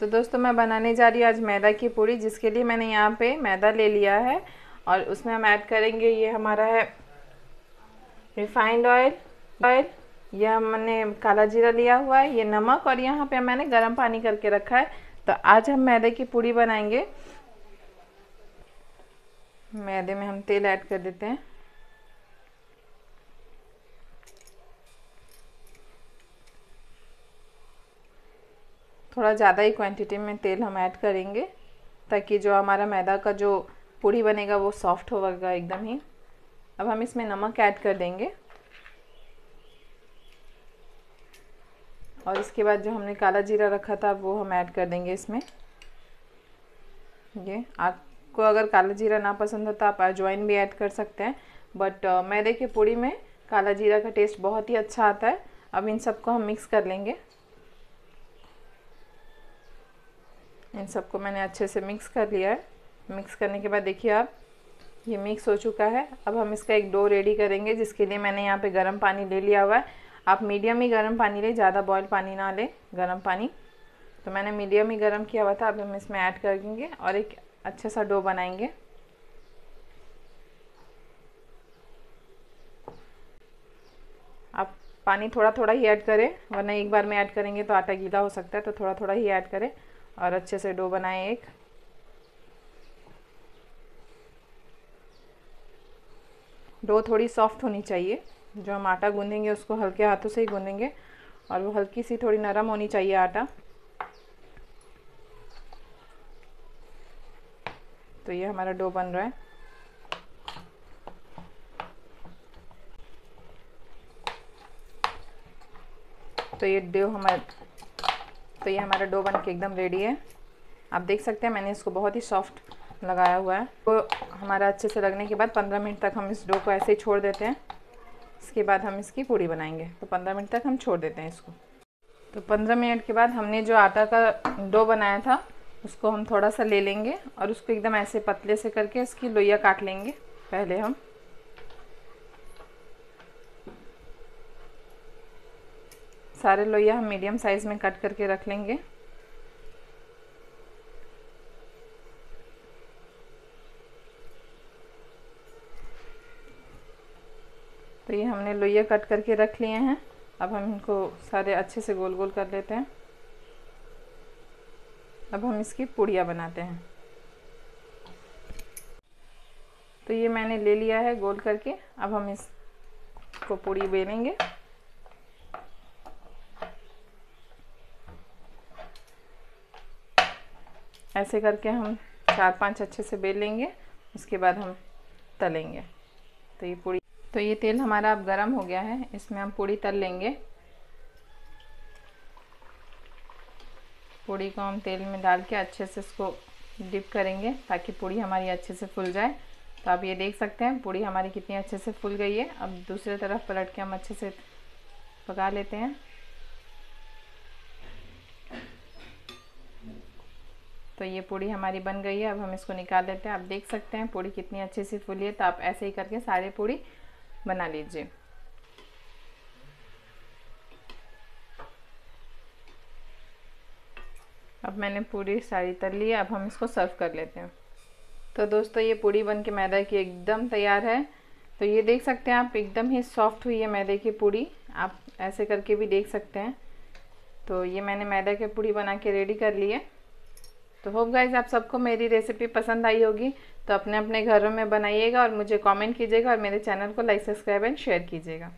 तो दोस्तों, मैं बनाने जा रही हूँ आज मैदा की पूड़ी जिसके लिए मैंने यहाँ पे मैदा ले लिया है। और उसमें हम ऐड करेंगे, ये हमारा है रिफाइंड ऑयल ऑयल यह मैंने काला जीरा लिया हुआ है, ये नमक, और यहाँ पे मैंने गर्म पानी करके रखा है। तो आज हम मैदे की पूड़ी बनाएँगे। मैदे में हम तेल ऐड कर देते हैं। थोड़ा ज़्यादा ही क्वांटिटी में तेल हम ऐड करेंगे ताकि जो हमारा मैदा का जो पूड़ी बनेगा वो सॉफ्ट होगा एकदम ही। अब हम इसमें नमक ऐड कर देंगे। और इसके बाद जो हमने काला जीरा रखा था वो हम ऐड कर देंगे इसमें। ये आपको अगर काला जीरा ना पसंद हो तो आप अजवाइन भी ऐड कर सकते हैं। बट uh, मैदे की पूड़ी में काला जीरा का टेस्ट बहुत ही अच्छा आता है। अब इन सबको हम मिक्स कर लेंगे। इन सबको मैंने अच्छे से मिक्स कर लिया है। मिक्स करने के बाद देखिए आप, ये मिक्स हो चुका है। अब हम इसका एक डो रेडी करेंगे, जिसके लिए मैंने यहाँ पे गर्म पानी ले लिया हुआ है। आप मीडियम ही गर्म पानी लें, ज़्यादा बॉयल पानी ना ले, गर्म पानी। तो मैंने मीडियम ही गर्म किया हुआ था, अब हम इसमें ऐड कर देंगे और एक अच्छा सा डो बनाएँगे। आप पानी थोड़ा थोड़ा ही ऐड करें, वरना एक बार में ऐड करेंगे तो आटा गीला हो सकता है तो थोड़ा थोड़ा ही ऐड करें। और अच्छे से डो बनाएँ एक। डो थोड़ी सॉफ्ट होनी चाहिए। जो हम आटा गूंदेंगे उसको हल्के हाथों से ही गूंदेंगे और वो हल्की सी थोड़ी नरम होनी चाहिए आटा। तो ये हमारा डो बन रहा है। तो ये डो हमारा तो ये हमारा डो बन के एकदम रेडी है। आप देख सकते हैं, मैंने इसको बहुत ही सॉफ्ट लगाया हुआ है। तो हमारा अच्छे से लगने के बाद पंद्रह मिनट तक हम इस डो को ऐसे ही छोड़ देते हैं। इसके बाद हम इसकी पूड़ी बनाएँगे। तो पंद्रह मिनट तक हम छोड़ देते हैं इसको। तो पंद्रह मिनट के बाद हमने जो आटा का डो बनाया था, उसको हम थोड़ा सा ले लेंगे और उसको एकदम ऐसे पतले से करके इसकी लोइया काट लेंगे, पहले हम। सारे लोइया हम मीडियम साइज़ में कट करके रख लेंगे। तो ये हमने लोइया कट करके रख लिए हैं। अब हम इनको सारे अच्छे से गोल गोल कर लेते हैं। अब हम इसकी पूड़ियाँ बनाते हैं। तो ये मैंने ले लिया है गोल करके। अब हम इसको पूड़ी बेलेंगे। ऐसे करके हम चार पाँच अच्छे से बेल लेंगे, उसके बाद हम तलेंगे। तो ये पूड़ी तो ये तेल हमारा अब गर्म हो गया है, इसमें हम पूड़ी तल लेंगे। पूड़ी को हम तेल में डाल के अच्छे से इसको डिप करेंगे, ताकि पूड़ी हमारी अच्छे से फूल जाए। तो आप ये देख सकते हैं पूड़ी हमारी कितनी अच्छे से फूल गई है। अब दूसरी तरफ़ पलट के हम अच्छे से पका लेते हैं। तो ये पूड़ी हमारी बन गई है, अब हम इसको निकाल लेते हैं। आप देख सकते हैं पूड़ी कितनी अच्छी सी फूली है। तो आप ऐसे ही करके सारे पूड़ी बना लीजिए। अब मैंने पूरी सारी तल ली अब हम इसको सर्व कर लेते हैं। तो दोस्तों, ये पूड़ी बन के मैदा की एकदम तैयार है। तो ये देख सकते हैं आप, एकदम ही सॉफ्ट हुई है मैदे की पूड़ी। आप ऐसे करके भी देख सकते हैं। तो ये मैंने मैदा की पूड़ी बना के रेडी कर ली है। तो होप गाइज़ आप सबको मेरी रेसिपी पसंद आई होगी। तो अपने अपने घरों में बनाइएगा और मुझे कमेंट कीजिएगा और मेरे चैनल को लाइक सब्सक्राइब एंड शेयर कीजिएगा।